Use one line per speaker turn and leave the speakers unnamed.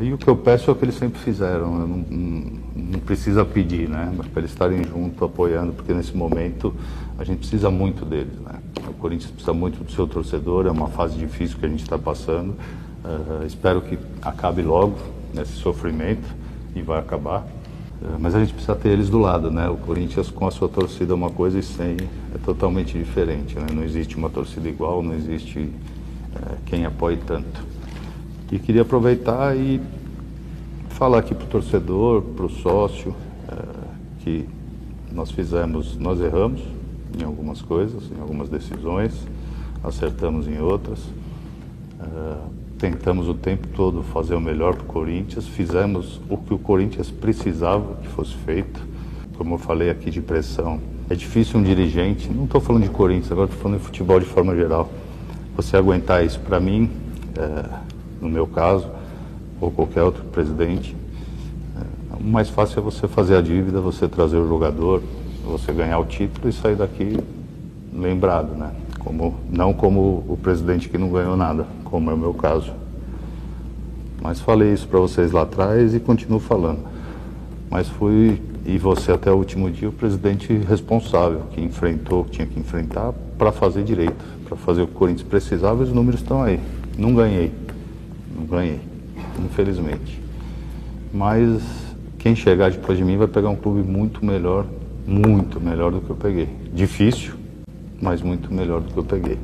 E o que eu peço é o que eles sempre fizeram, não, não, não, precisa pedir, né? Mas para eles estarem junto, apoiando, porque nesse momento a gente precisa muito deles, né? O Corinthians precisa muito do seu torcedor, é uma fase difícil que a gente está passando. Uh, espero que acabe logo nesse sofrimento e vai acabar. Uh, mas a gente precisa ter eles do lado, né? O Corinthians com a sua torcida é uma coisa e sem é totalmente diferente, né? Não existe uma torcida igual, não existe uh, quem apoie tanto. E queria aproveitar e falar aqui para o torcedor, para o sócio, é, que nós fizemos, nós erramos em algumas coisas, em algumas decisões, acertamos em outras. É, tentamos o tempo todo fazer o melhor para o Corinthians, fizemos o que o Corinthians precisava que fosse feito. Como eu falei aqui de pressão, é difícil um dirigente, não estou falando de Corinthians, agora estou falando de futebol de forma geral, você aguentar isso. Para mim, é, no meu caso, ou qualquer outro presidente. É, o mais fácil é você fazer a dívida, você trazer o jogador, você ganhar o título e sair daqui lembrado, né? Como, não como o presidente que não ganhou nada, como é o meu caso. Mas falei isso para vocês lá atrás e continuo falando. Mas fui, e você até o último dia, o presidente responsável, que enfrentou, que tinha que enfrentar para fazer direito, para fazer o que o Corinthians precisava e os números estão aí. Não ganhei não ganhei, infelizmente. Mas quem chegar depois de mim vai pegar um clube muito melhor, muito melhor do que eu peguei. Difícil, mas muito melhor do que eu peguei.